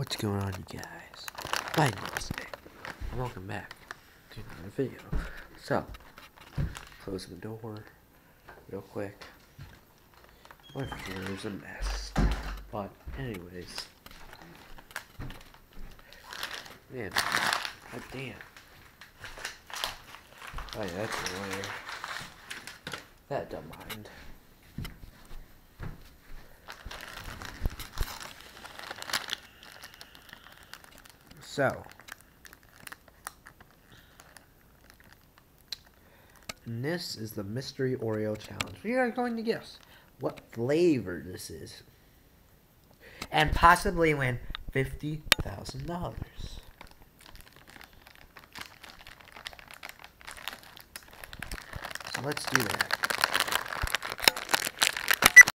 What's going on, you guys? My name is Nick, welcome back to another video. So, closing the door real quick. My floor's a mess. But, anyways. Man, god damn. Oh yeah, that's a layer. That don't mind. So, this is the mystery Oreo challenge. We are going to guess what flavor this is, and possibly win fifty thousand dollars. So let's do that.